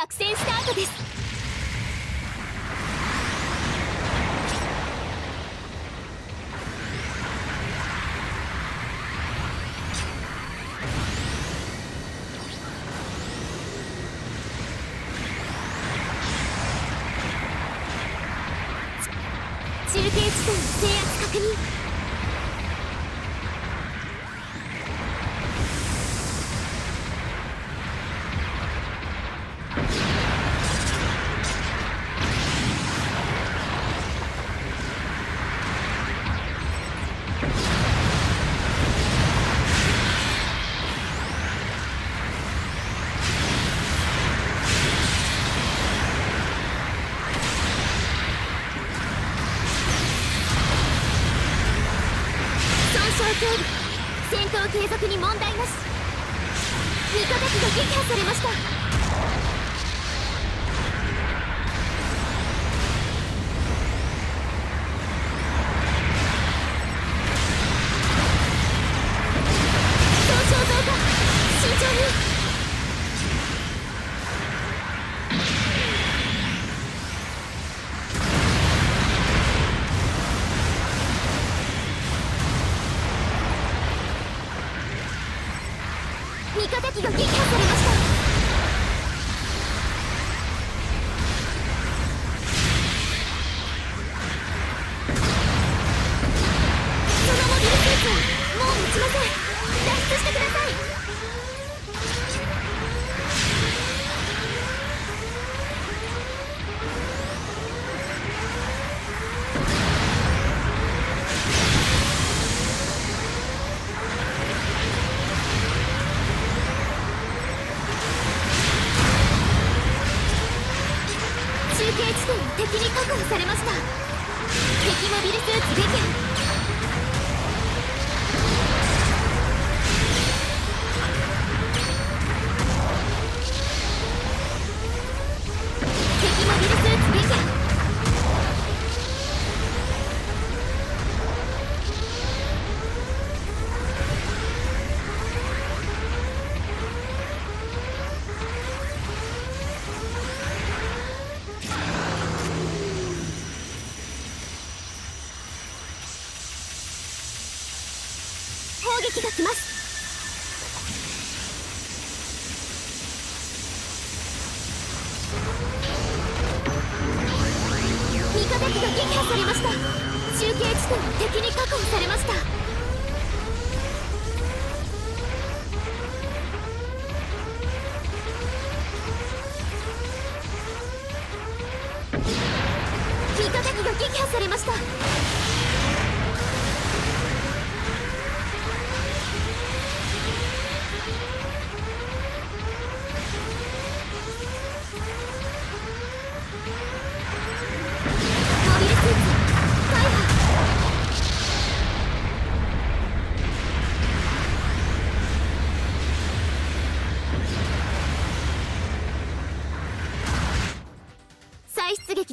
作戦スタートです。中継地点制圧確認。戦闘継続に問題なし。味方機が撃破されました。敵が撃破されました。敵に確保されました。敵モビルスーツ撃破撃が来ます。味方機が撃破されました。中継地点は敵に確保されました。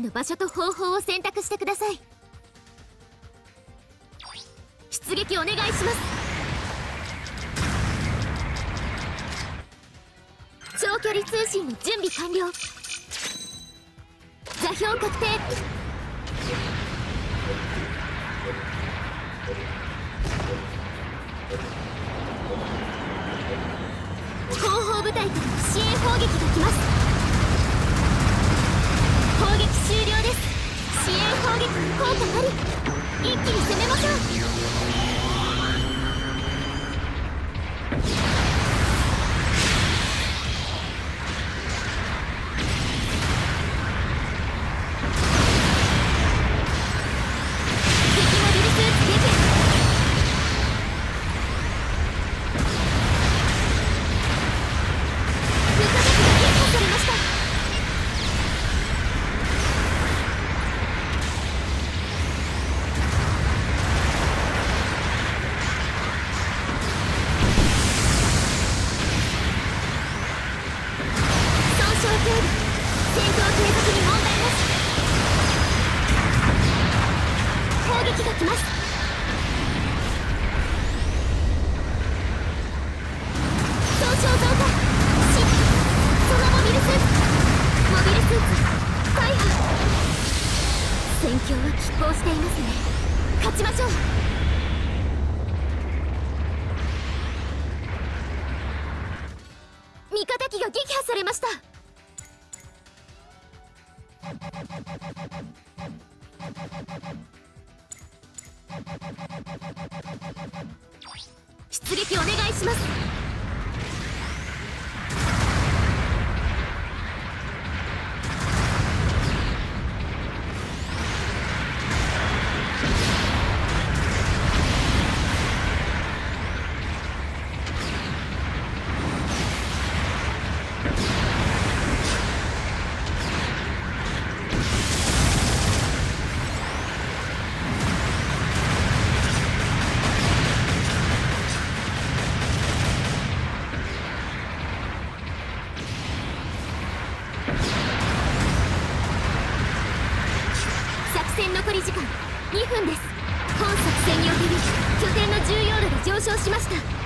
の場所と方法を選択してください。出撃お願いします。長距離通信の準備完了。座標確定。後方部隊からの支援砲撃が来ます。撃効果あり一気に攻めましょうきます。総称増加シそのモビルスーツモビルスーツ。大破戦況は拮抗していますね。勝ちましょう。味方機が撃破されました。出撃お願いします。勝しました。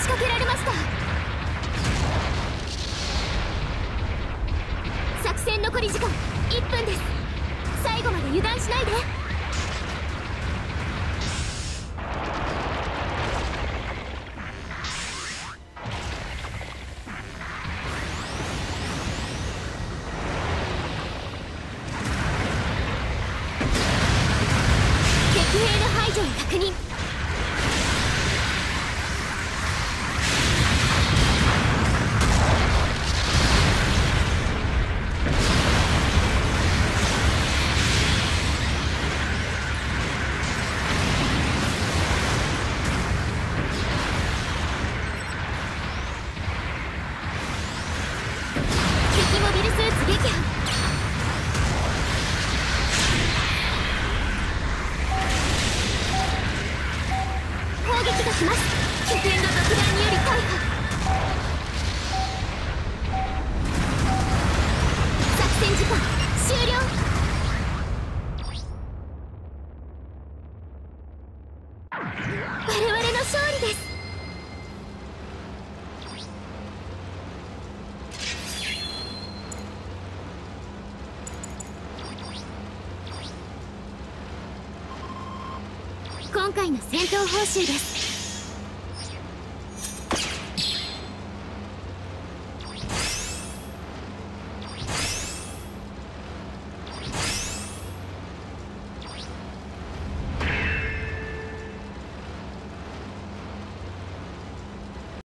仕掛けられました。作戦残り時間1分です。最後まで油断しないで。敵兵の排除を確認。します。拠点の爆弾により大破作戦時間終了。我々の勝利です。今回の戦闘報酬です。